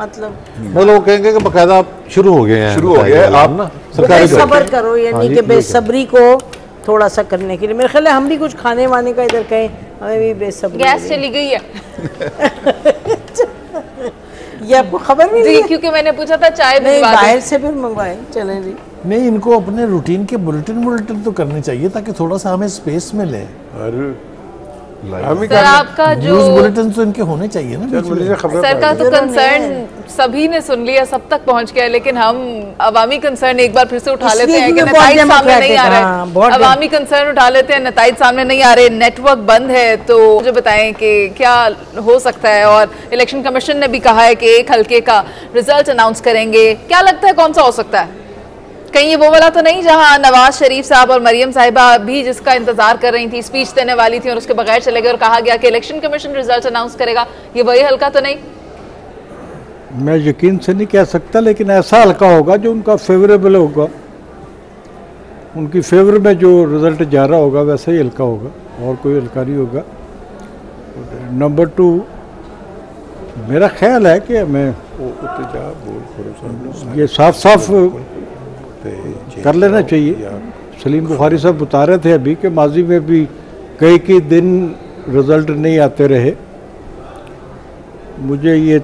मतलब वो कहेंगे कि बकायदा शुरू हो गए हैं शुरू हो गए हैं, आप- ना। सरकारी सबर करो हाँ यानी कि बेसब्री को थोड़ा सा करने के लिए। मेरे ख्याल हम भी कुछ खाने वाने का इधर कहें हमें भी बेसब्री गैस चली गई है। ये आपको खबर नहीं जी है? क्योंकि मैंने पूछा था चाय नहीं बाहर से फिर मंगवाए चले जी। नहीं इनको अपने रूटीन के बुलेटिन बुलेटिन तो करने चाहिए ताकि थोड़ा सा हमें स्पेस मिले। ही सर आपका जो न्यूज़ बुलेटिन तो इनके होने चाहिए ना सर का तो कंसर्न सभी ने सुन लिया सब तक पहुँच गया लेकिन हम अवामी कंसर्न एक बार फिर से उठा लेते हैं कि नतज सामने नहीं आ हाँ, रहे। बहुत अवामी कंसर्न उठा लेते हैं नतज सामने नहीं आ रहे नेटवर्क बंद है तो मुझे बताएँ कि क्या हो सकता है। और इलेक्शन कमीशन ने भी कहा है कि एक हल्के का रिज़ल्ट अनाउंस करेंगे। क्या लगता है कौन सा हो सकता है? कहीं ये वो वाला तो नहीं जहाँ नवाज़ शरीफ साहब और मरियम साहिबा भी जिसका इंतज़ार कर रही थी स्पीच देने वाली थी और उसके बगैर चले गए और कहा गया कि इलेक्शन कमीशन रिज़ल्ट अनाउंस करेगा ये वही हल्का तो नहीं? मैं यकीन से नहीं कह सकता लेकिन ऐसा हल्का होगा जो उनका फेवरेबल होगा। उनकी फेवर में जो रिज़ल्ट जा रहा होगा वैसा ही हल्का होगा और कोई हल्का नहीं होगा। नंबर टू मेरा ख्याल है कि हमें ये साफ़ साफ़ कर लेना चाहिए। सलीम बुखारी साहब बता रहे थे अभी कि माजी में भी कई कई दिन रिज़ल्ट नहीं आते रहे। मुझे ये